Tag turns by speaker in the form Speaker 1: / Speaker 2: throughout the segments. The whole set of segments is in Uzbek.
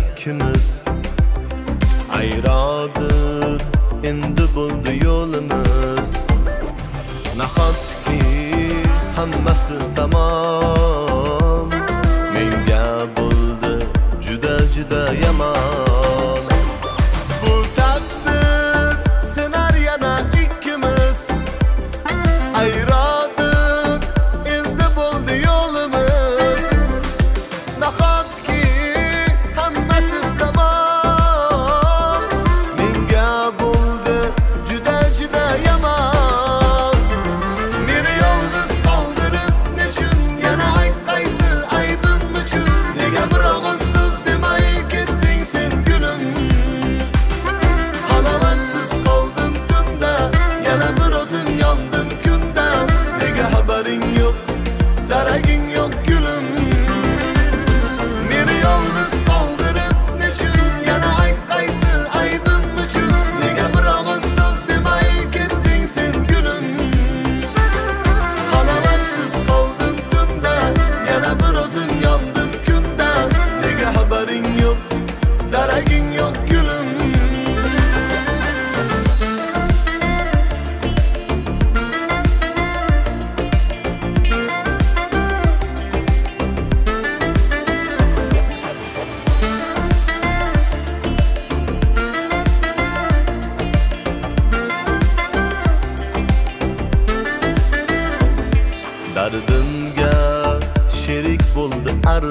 Speaker 1: ikkimiz ayrodir endi bo'ldi yo'limiz. Nahotki hammasi tamom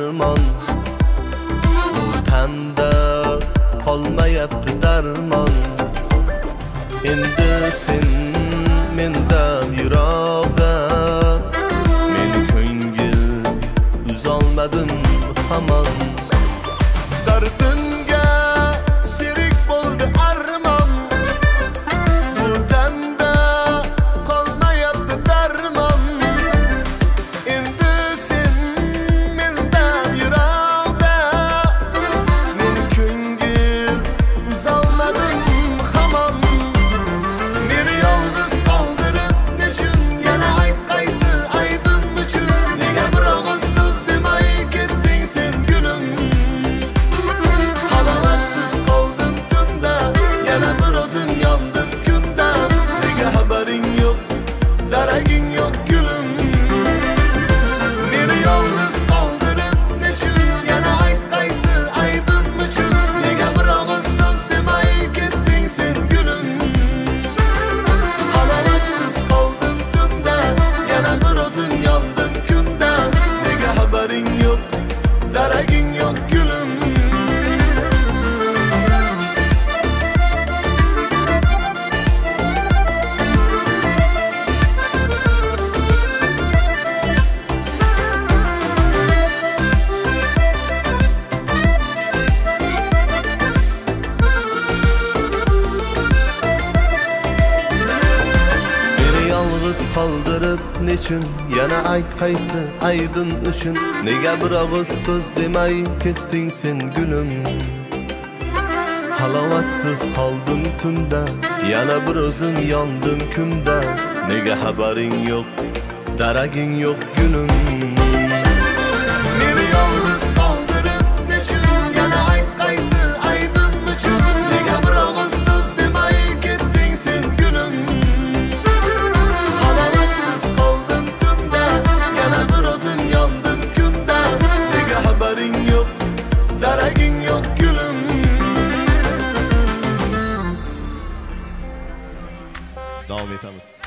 Speaker 1: arman Tanda qolmayapti darmon Endi sen qoldirib nechun yana ayt qaysi aybim uchun? Nega bir og'iz so'z demay ketding sen gulim halovatsiz qoldim tunda yana bir o'zim yondim kunda. Nega xabaring yo'q daraging yo'q gulim Temmuz.